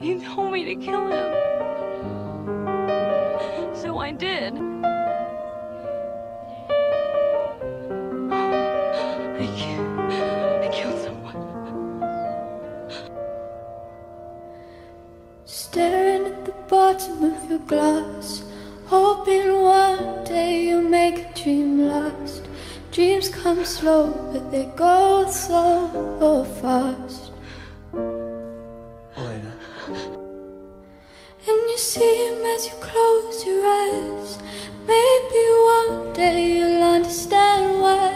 He told me to kill him. So I did. I, killed someone. Staring at the bottom of your glass, hoping one day you'll make a dream last. Dreams come slow, but they go so fast. See him as you close your eyes. Maybe one day you'll understand why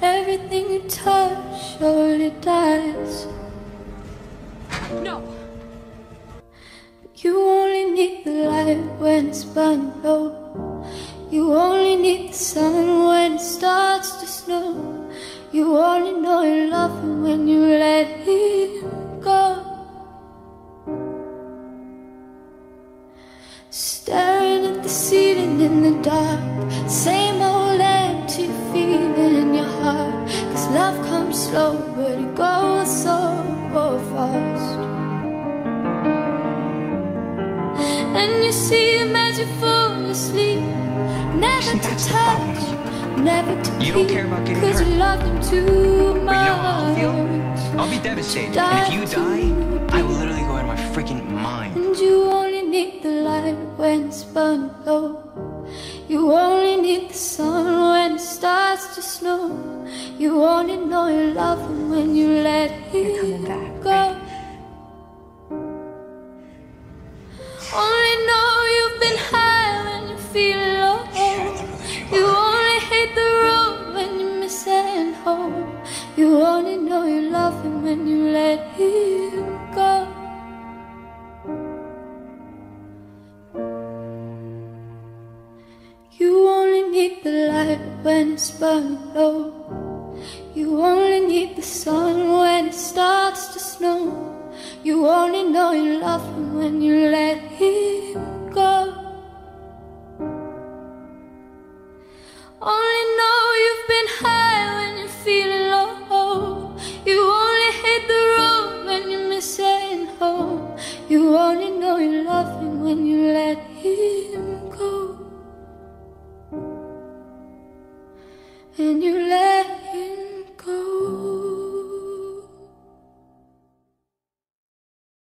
everything you touch surely dies. No! You only need the light when it's burning low. You only need the sun when it starts to snow. You only know you love him when you Staring at the ceiling in the dark. Same old empty feeling in your heart. Cause love comes slow, but it goes so fast. And you see him as you fall asleep. Never to touch, never to You don't care about getting Cause hurt. you love him too much. But you know how I'll feel? I'll be devastated. And if you die, I will literally go out of my freaking mind. And you only need the light when it's burning low. You only need the sun when it starts to snow. You only know you love him when you let him coming back, when it's burning low. You only need the sun when it starts to snow. You only know you love him when you let him go. Only know you've been high when you're feeling low. You only hate the road when you're missing home. You only know you love him when you let